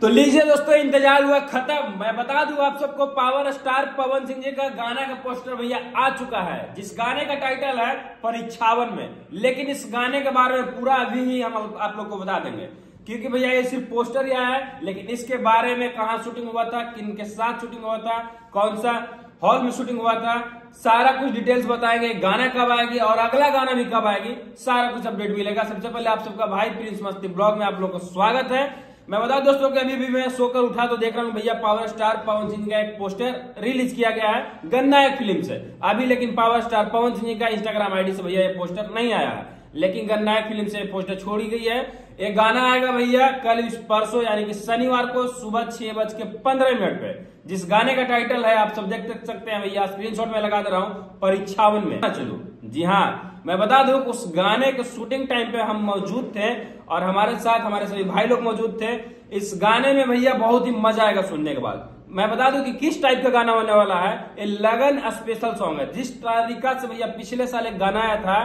तो लीजिए दोस्तों, इंतज़ार हुआ, खत्म। मैं बता दूँ आप सबको, पावर स्टार पवन सिंह जी का गाना का पोस्टर भैया आ चुका है। जिस गाने का टाइटल है परीक्षावन में, लेकिन इस गाने के बारे में पूरा अभी ही हम आप लोग को बता देंगे। क्योंकि भैया ये सिर्फ़ पोस्टर ही आया है, लेकिन इसके बारे में कहा शूटिंग हुआ था किन के साथ शूटिंग हुआ था, कौन सा हॉल में शूटिंग हुआ था, सारा कुछ डिटेल्स बताएँगे। गाना कब आएगी और अगला गाना भी कब आएगी, सारा कुछ अपडेट मिलेगा। सबसे पहले आप सबका भाई प्रिंस मस्ती ब्लॉग में आप लोग को स्वागत है। मैं बता दोस्तों कि अभी भी मैं सोकर उठा तो देख रहा हूँ भैया पावर स्टार पवन सिंह का एक पोस्टर रिलीज़ किया गया है गन्नायक फ़िल्म से। अभी लेकिन पावर स्टार पवन सिंह का इंस्टाग्राम आईडी से भैया ये पोस्टर नहीं आया है। लेकिन गन्नायक फ़िल्म से पोस्टर छोड़ी गई है। ये गाना आएगा भैया कल परसों, यानी कि शनिवार को सुबह छह बज के पंद्रह मिनट पे। जिस गाने का टाइटल है, आप सब देख सकते हैं भैया स्क्रीनशॉट में लगा दे रहा हूँ, परीक्षावन में। चलो। जी हाँ मैं बता दूँ उस गाने के शूटिंग टाइम पे हम मौजूद थे और हमारे साथ हमारे सभी भाई लोग मौजूद थे। इस गाने में भैया बहुत ही मज़ा आएगा सुनने के बाद। मैं बता दूँ कि किस टाइप का गाना होने वाला है? ये लगन स्पेशल सॉन्ग है। जिस तरीका से भैया पिछले साल एक गाना आया था,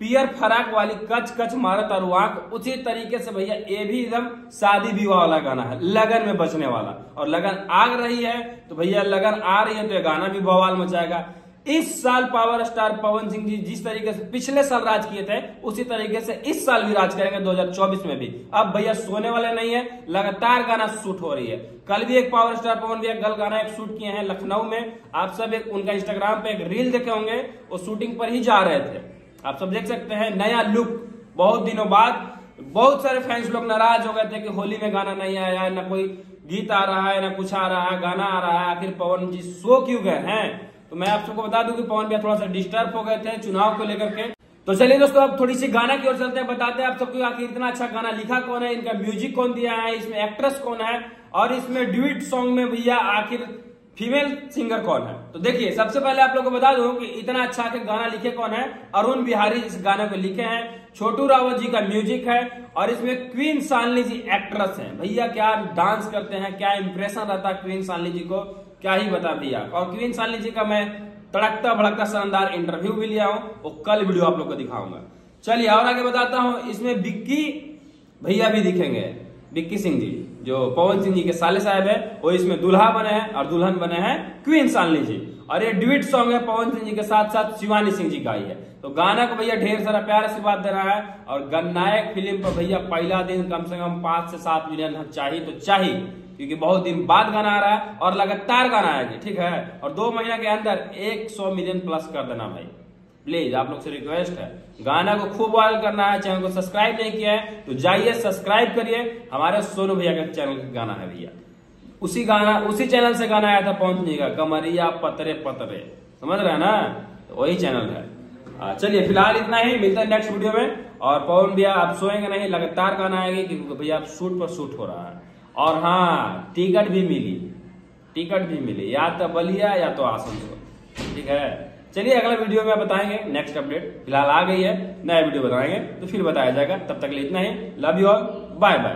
पियर फराक वाली कच कच मारत और वाक, उसी तरीके से भैया ये भी एकदम शादी विवाह वाला गाना है, लगन में बचने वाला। और लगन आग रही है तो भैया लगन आ रही है तो ये गाना भी बवाल मचाएगा। इस साल पावर स्टार पवन सिंह जी जिस तरीके से पिछले साल राज किए थे, उसी तरीके से इस साल भी राज करेंगे 2024 में भी। अब भैया सोने वाले नहीं है, लगातार गाना शूट हो रही है। कल भी एक पावर स्टार पवन भैया कल गाना एक शूट किए हैं लखनऊ में। आप सब एक, उनका इंस्टाग्राम पे एक रील देखे होंगे, वो शूटिंग पर ही जा रहे थे। आप सब देख सकते हैं, नया लुक बहुत दिनों बाद। बहुत सारे फैंस लोग नाराज़ हो गए थे कि होली में गाना नहीं आया, ना कोई गीत आ रहा है, ना कुछ आ रहा है, गाना आ रहा है। आखिर पवन जी सो क्यों गए हैं? तो मैं आप सबको बता दूँ कि पवन भैया थोड़ा सा डिस्टर्ब हो गए थे चुनाव को लेकर के। तो चलिए दोस्तों, अब थोड़ी सी गाना की ओर चलते हैं, बताते हैं आप सबको आखिर इतना अच्छा गाना लिखा कौन है, इनका म्यूज़िक कौन दिया है, इसमें एक्ट्रेस कौन है, और इसमें ड्यूट सॉन्ग में भैया आखिर फीमेल सिंगर कौन है? तो देखिए, सबसे पहले आप लोग को बता दूँ कि इतना अच्छा आखिर गाना लिखे कौन है? अरुण बिहारी इस गाने को लिखे हैं, छोटू रावत जी का म्यूज़िक है, और इसमें क्वीन सालनी जी एक्ट्रेस हैं। भैया, क्या डांस करते हैं? क्या इंप्रेशन रहता है क्वीन सालनी जी को? क्या ही बता भैया और क्वीन सालनी जी का मैं तड़कता भड़कता शानदार इंटरव्यू भी लिया हूँ वो कल वीडियो आप लोग को दिखाऊँगा। चलिए, और आगे बताता हूँ, इसमें बिक्की भैया भी दिखेंगे। बिक्की सिंह जी। जो पवन सिंह जी के साले साहब है, वो इसमें दुल्हा बने हैं और दुल्हन बने हैं क्वीन सालनी जी। और ये ड्यूट सॉन्ग है, पवन सिंह जी के साथ साथ शिवानी सिंह जी गाई है तो गाना को भैया ढेर सारा प्यार से बात दे रहा है और गन्नायक फ़िल्म पर भैया पहला दिन कम से कम पाँच से सात मिलियन चाहिए तो चाहिए, क्योंकि बहुत दिन बाद गाना आ रहा है और लगातार गाना आएगी, ठीक है? और दो महीना के अंदर एक सौ मिलियन प्लस कर देना भाई। प्लीज़, आप लोग से रिक्वेस्ट है। गाना को खूब वायरल करना है, चैनल को सब्सक्राइब नहीं किया है तो जाइए सब्सक्राइब करिए। हमारे सोनू भैया का चैनल का गाना है भैया। उसी गाना, उसी चैनल से गाना आया था पहुँच का। कमरिया पतरे पतरे। समझ रहे हैं ना? तो वही चैनल है। चलिए, फ़िलहाल इतना ही। मिलता है नेक्स्ट वीडियो में। और पवन भैया, आप सोएँगे नहीं, लगातार गाना आएगी, क्योंकि भैया आप शूट पर शूट हो रहा है। और हाँ टिकट भी मिली। टिकट भी मिली। या तो बलिया, या तो आसनसोल। ठीक है? चलिए अगले वीडियो में बताएँगे। नेक्स्ट अपडेट फ़िलहाल आ गई है, नया वीडियो बताएँगे तो फिर बताया जाएगा। तब तक लिए इतना ही। Love you all bye bye